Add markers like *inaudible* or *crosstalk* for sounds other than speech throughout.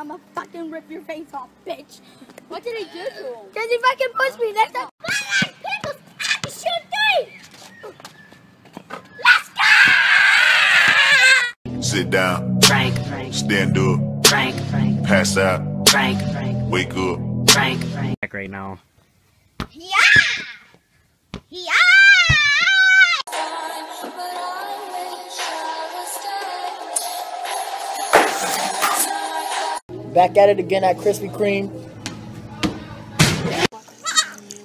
I'ma fucking rip your face off, bitch. What did he do to him? Cause he fucking pushed me. Next time, Flatline pickles, action three. Let's go. Sit down, Frank, Frank, stand up, Frank, Frank, pass out, Frank, Frank, wake up. Frank, Frank. Right now. Back at it again at Krispy Kreme.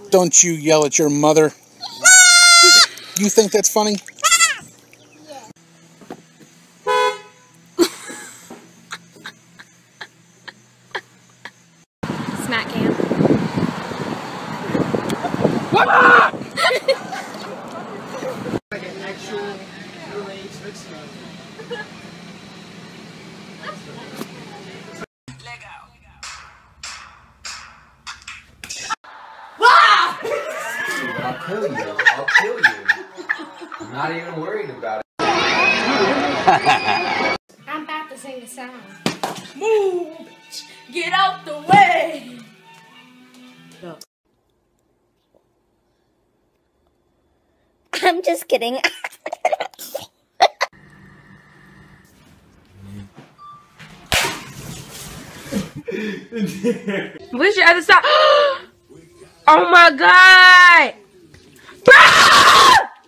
Don't you yell at your mother. You think that's funny? Smack cam. I'll kill you. I'll kill you. I'm not even worried about it. I'm about to sing a song. Move, bitch. Get out the way. I'm just kidding. *laughs* Where's your other side? oh my god!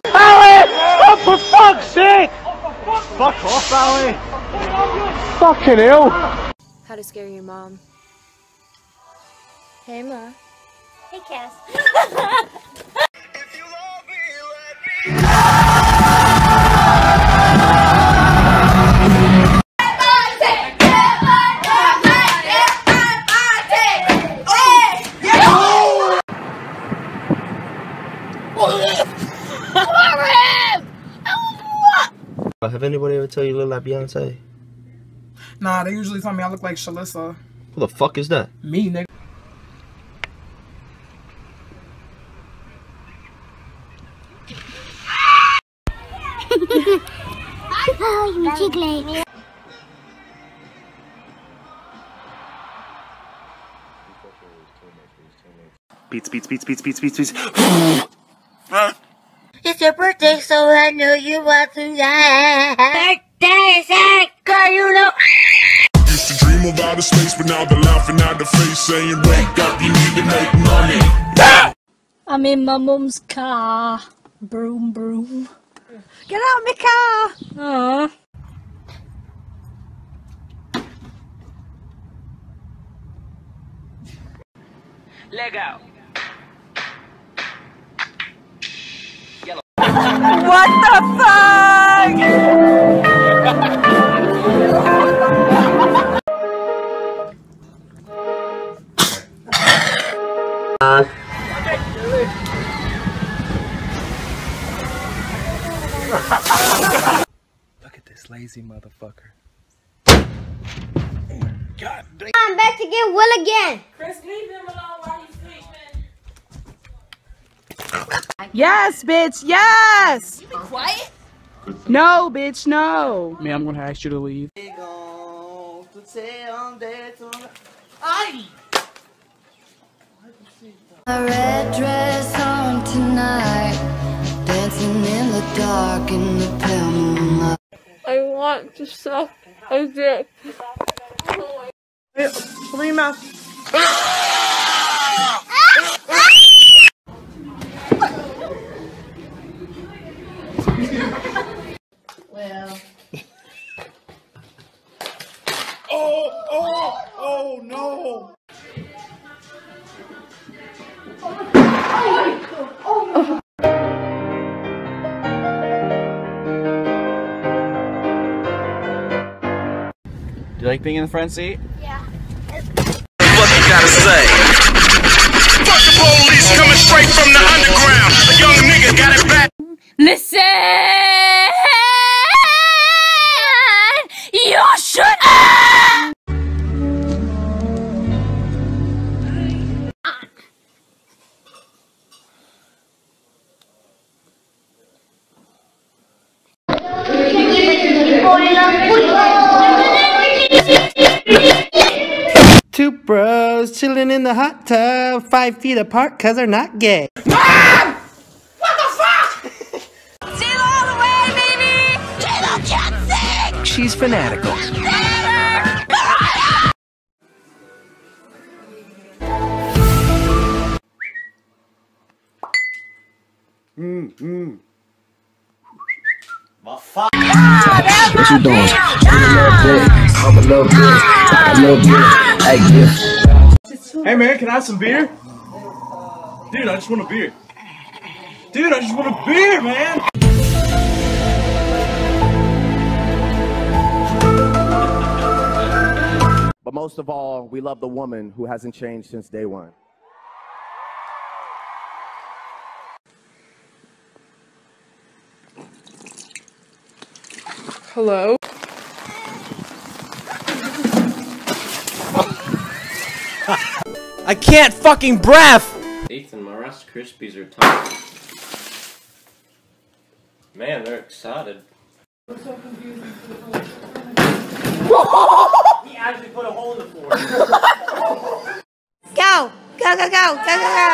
Oh, for fuck's sake! Fuck off, Ali! Fucking hell! How to scare your mom. Hey, Ma. hey, Cass. *laughs* like Beyonce? Nah, they usually tell me I look like Shalissa. Who the fuck is that? Me, nigga. Oh, you jiggly. Beats, beats, beats, beats, beats, beats, beats. *gasps* It's your birthday, so I know you want to die. Birthday, say, girl, you know. Used to dream of outer space, but now they're laughing at the face, saying, Wake up, you need to make money. I'm in my mum's car. Broom, broom. Get out of my car. Aw. Lego. What the at this lazy motherfucker. I'm back to get Will again. Chris, leave him alone while he's sleeping. Yes, bitch. Yes. Be quiet. No, bitch. No. Man, I'm gonna ask you to leave. A red dress on tonight, dancing in the dark in the pale moonlight. I want to suck a dick. Open you like being in the front seat? Yeah. What you gotta say? Chilling in the hot tub, five feet apart, cause they're not gay. She's fanatical. Mm, mm. What you doing? I'm a little bit. I'm a little bit. Hey, gift. Hey man, can I have some beer? Dude, I just want a beer. Dude, I just want a beer, man! But most of all, we love the woman who hasn't changed since day one. Hello? I can't fucking breath! Ethan, my Rice Krispies are top. Man, they're excited. He actually put a hole in the floor. Go! Go, go, go, go, go, go!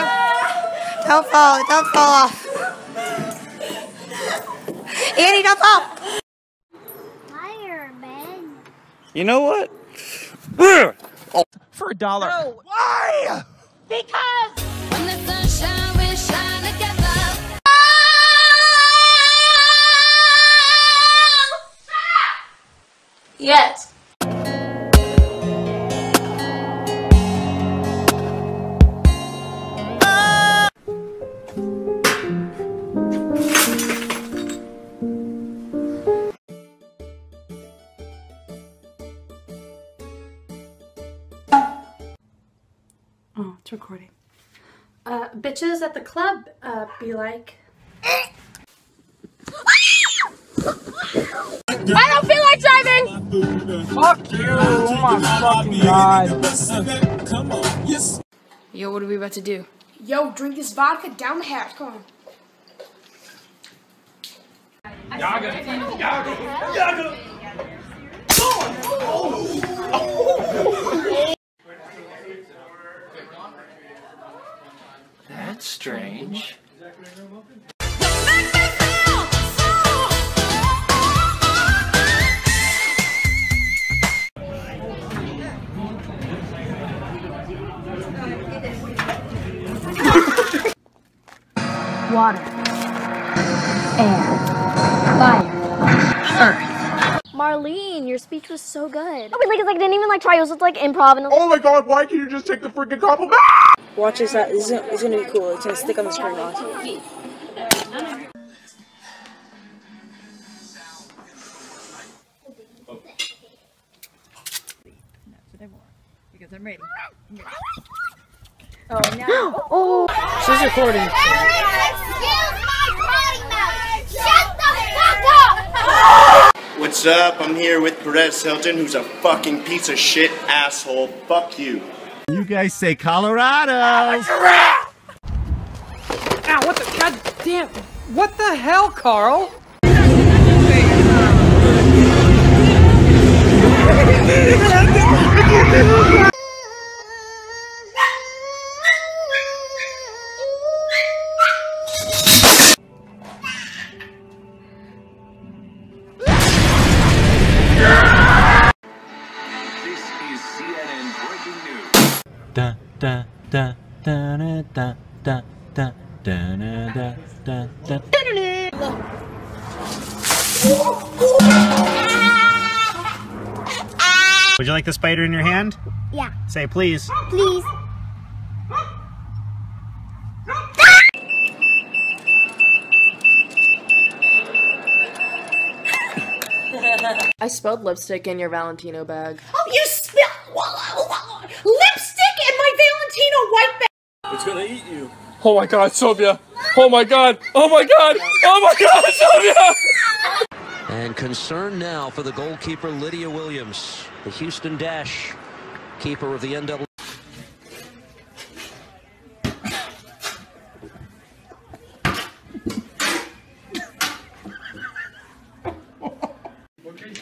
Don't fall, don't fall off. Andy, don't fall! Fireman. You know what? For a dollar. Why? Because Oh, it's recording. Uh, bitches at the club, uh, be like. I don't feel like driving. Fuck you! Oh my fucking god. Yo, what are we about to do? Yo, drink this vodka down the hatch. Come on. Yaga! Yaga! Yaga! Fire. Earth. Marlene, your speech was so good. Okay, like it's like didn't even like try. It was just like improv and. Oh my god, why can't you just take the freaking compliment? *laughs* Watch this out. It's gonna, it's gonna be cool. It's gonna stick on the screen, guys. Because I'm ready. Oh no! *gasps* oh. She's recording. Shut the fuck up! What's up? I'm here with Perez Hilton, who's a fucking piece of shit asshole. Fuck you. You guys say Colorado. Ow, what the god damn what the hell, Carl? *laughs* Would you like the spider in your hand? Yeah. Say please. Please. I spilled lipstick in your Valentino bag. Oh, you spilled lipstick in my Valentino white bag. It's gonna eat you. Oh my god, Sylvia! Oh my god! Oh my god! Oh my god, Sylvia! And concern now for the goalkeeper Lydia Williams, the Houston Dash, keeper of the NW.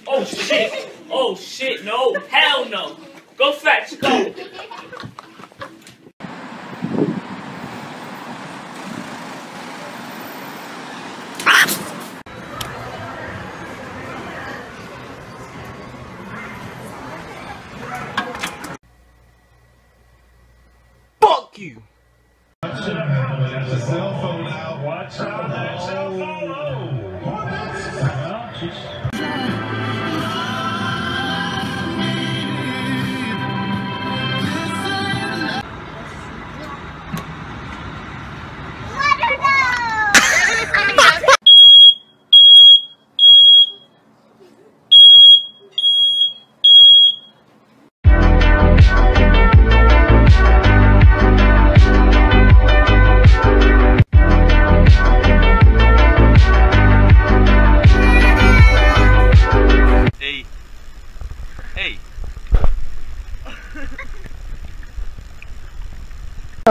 Oh shit! Oh shit! No! Hell no! Go fetch! Go! You. Hey.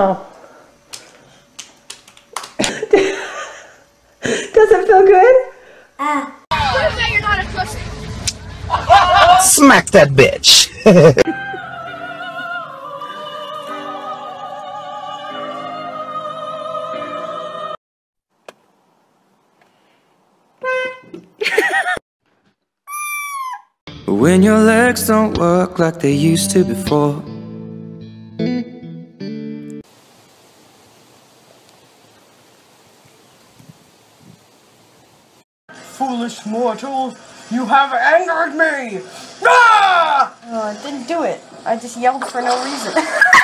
Oh. *laughs* Does it feel good? Ah. What if you're not a pussy? Smack that bitch. When your legs don't work like they used to before. Mortal, you have angered me! Ah! Oh, I didn't do it. I just yelled for no reason. *laughs*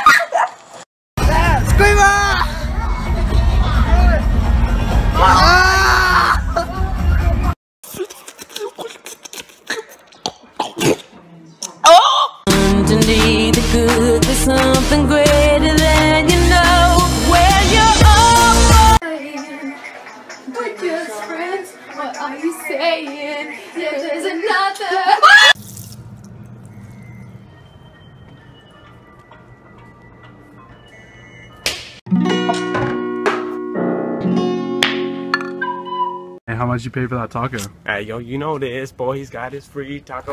how much you pay for that taco? Hey, yo, you know this, boy. He's got his free taco.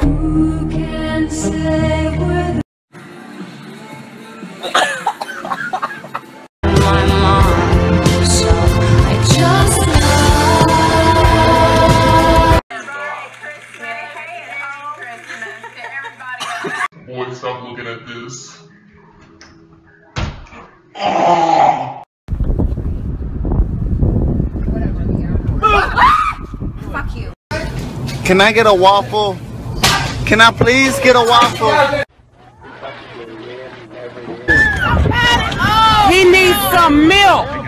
Boy, stop looking at this. Fuck you. Can I get a waffle? Can I please get a waffle? He needs some milk!